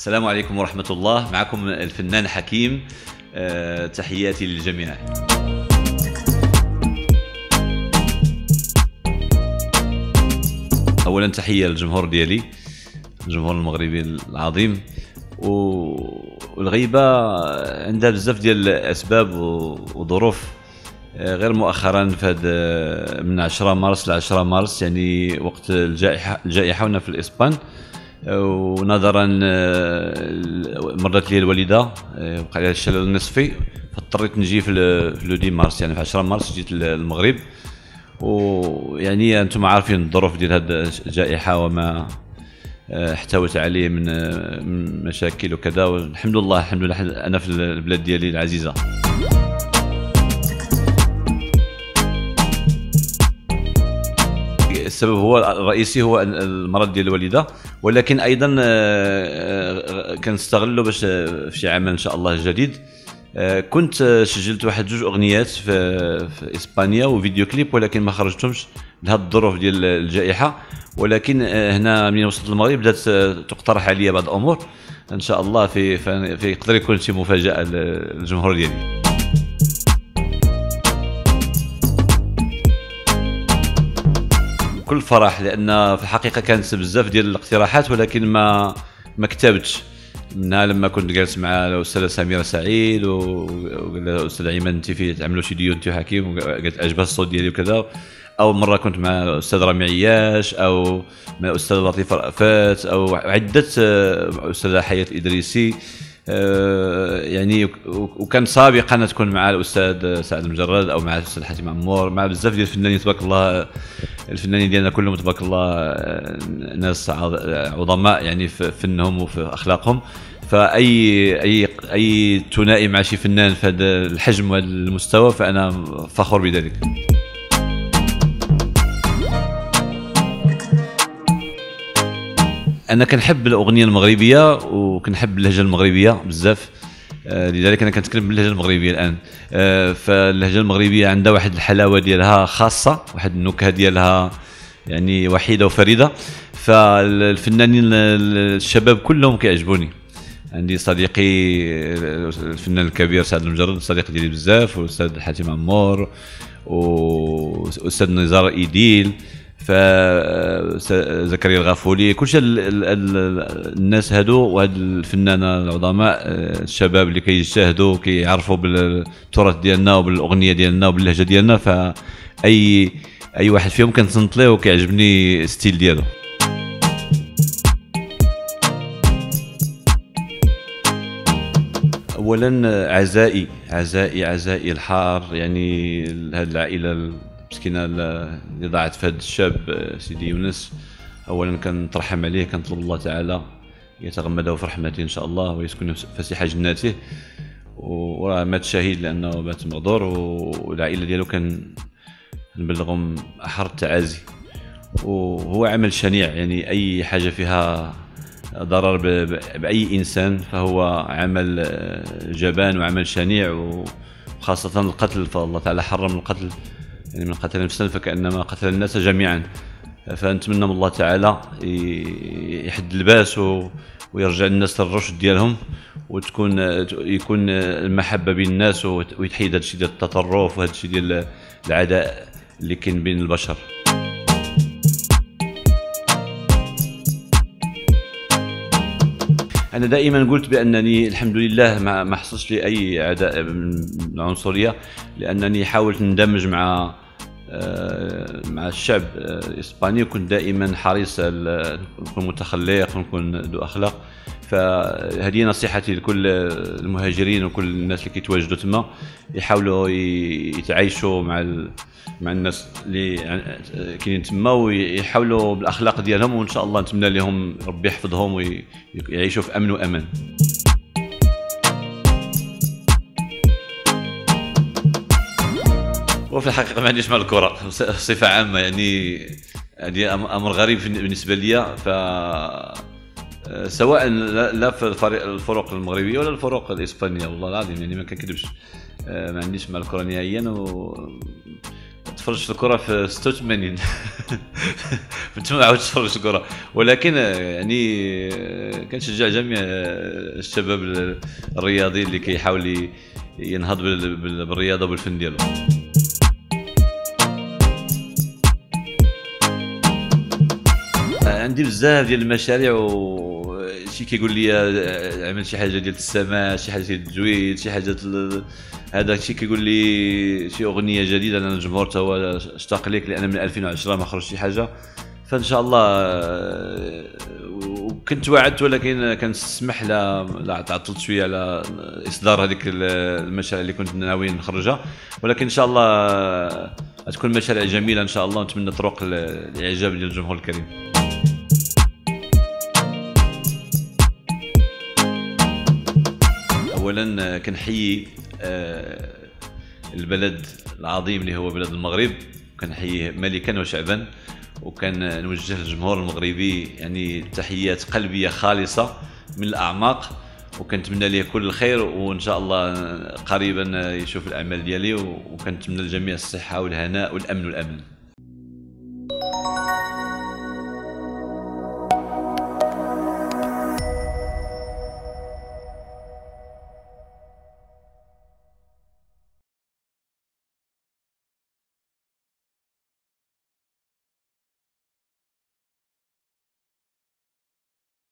السلام عليكم ورحمة الله. معكم الفنان حكيم. أه تحياتي للجميع. أولا تحية للجمهور ديالي الجمهور المغربي العظيم. والغيبة عندها بزاف ديال الأسباب وظروف. أه، غير مؤخرا في هذا من 10 مارس ل 10 مارس يعني وقت الجائحة الجائحة هنا في الإسبان. ونظرا آه، مرت لي الوالدة آه، وقع لها الشلل النصفي فاضطريت نجي في لو دي مارس يعني في 10 مارس جيت للمغرب. ويعني أنتم عارفين الظروف ديال هذه الجائحة وما آه، احتوت عليه من مشاكل وكذا. والحمد لله الحمد لله أنا في البلاد ديالي العزيزة. السبب هو الرئيسي هو المرض ديال الوالدة. ولكن أيضا آه، آه، كنستغلوا باش في شي عمل إن شاء الله جديد آه، كنت سجلت واحد جوج أغنيات في, في إسبانيا وفيديو كليب ولكن ما خرجتهمش لهذه الظروف ديال الجائحة. ولكن هنا من وصلت المغرب بدأت تقترح عليا بعض الأمور. إن شاء الله في في يقدر يكون شي مفاجأة للجمهور ديالي. بكل فرح لأن في الحقيقة كانت بزاف ديال الاقتراحات ولكن ما ما كتبتش. منها لما كنت جالس مع الأستاذة سميرة سعيد وقال لها الاستاذ ايمن انت في تعملوا شي ديو انت حكيم وقالت عجبها الصوت ديالي وكذا. أو مرة كنت مع الاستاذ رامي عياش أو مع الاستاذ لطيف رأفات أو عدة آه، أستاذة حياة إدريسي. آه، يعني وكان سابقا تكون مع الأستاذ سعد المجرد أو مع الأستاذ حاتم عمور مع بزاف ديال الفنانين تبارك الله. الفنانين ديالنا كلهم تبارك الله آه، ناس عظماء يعني في فنهم وفي أخلاقهم. فاي اي أي ثنائي مع شي فنان في هذا الحجم وهذا المستوى فأنا فخور بذلك. أنا كنحب الأغنية المغربية وكنحب اللهجة المغربية بزاف. لذلك أنا كنتكلم باللهجة المغربية الآن. آه، فاللهجة المغربية عندها واحد الحلاوة ديالها خاصة واحد النكهة ديالها يعني وحيدة وفريدة. فالفنانين الشباب كلهم كيعجبوني. عندي صديقي الفنان الكبير سعد المجرد صديق ديالي بزاف والاستاذ حاتم عمور وأستاذ نزار إيديل. فزكريا الغافولي كلشي الناس هادو وهاد الفنانة العظماء آه، الشباب اللي كيجتهدوا كيعرفوا بالتراث ديالنا وبالأغنية ديالنا وباللهجة ديالنا فاي أي واحد فيهم كنتصنت ليه وكيعجبني ستيل ديالو. اولا عزائي عزائي عزائي الحار يعني هذه العائلة مسكينة اللي ضاعت في هذا الشاب سيدي يونس. اولا كنترحم عليه كنطلب الله تعالى يتغمده في رحمته إن شاء الله ويسكن فسيح جناته. وراه مات شهيد لأنه مات مغدور والعائلة ديالو كان نبلغهم أحر التعازي. وهو عمل شنيع يعني أي حاجة فيها ضرر بأي إنسان فهو عمل جبان وعمل شنيع وخاصة القتل فالله تعالى حرم القتل. يعني من قتل نفسا فكأنما قتل الناس جميعا. فنتمنى من الله تعالى يحد الباس ويرجع الناس للرشد ديالهم وتكون يكون المحبة بين الناس ويتحيد هذا الشيء ديال التطرف وهذا الشيء ديال العداء اللي كاين بين البشر. أنا دائما قلت بأنني الحمد لله ما ما حصلش لي أي عداء من العنصرية لأنني حاولت نندمج مع آه، مع الشعب آه، الاسباني وكنت دائما حريص نكون متخلق ونكون ذو أخلاق. فهذه نصيحتي لكل المهاجرين وكل الناس اللي كيتواجدوا تما يحاولوا يتعايشوا مع مع الناس اللي كاينين تما ويحاولوا بالأخلاق ديالهم وإن شاء الله نتمنى لهم ربي يحفظهم ويعيشوا في أمن وأمان. وفي الحقيقة ما عنديش مع الكرة بصفة عامة يعني هذه أمر غريب بالنسبة لي ف سواء لا في الفريق الفرق المغربية ولا الفرق الإسبانية والله العظيم يعني ما كنكذبش. آه، ما عنديش مع الكره نهائيا و تفرجت الكرة في 86 من تما عاودت تفرجت الكرة. ولكن يعني كنشجع جميع الشباب الرياضي اللي كيحاول ينهض بالرياضة وبالفن ديالو. عندي بزاف ديال المشاريع و شي كيقول لي عمل شي حاجة ديال السماء شي حاجة ديال التجويد شي حاجة هذا الشيء كيقول لي شي أغنية جديدة لأن الجمهور تا هو اشتاق ليك لأن من 2010 ما خرج شي حاجة. فإن شاء الله وكنت وعدت ولكن كنسمح لا لا تعطلت شوية على إصدار هذيك المشاريع اللي كنت ناوي نخرجها. ولكن إن شاء الله تكون مشاريع جميلة إن شاء الله ونتمنى طرق الاعجاب ديال الجمهور الكريم. اولا كنحيي آه، البلد العظيم اللي هو بلد المغرب. كنحييه ملكا وشعبا وكان نوجه للجمهور المغربي يعني تحيات قلبية خالصة من الأعماق. وكنتمنى ليه كل الخير وإن شاء الله قريبا يشوف الأعمال ديالي. وكنتمنى للجميع الصحة والهناء والأمن والأمن.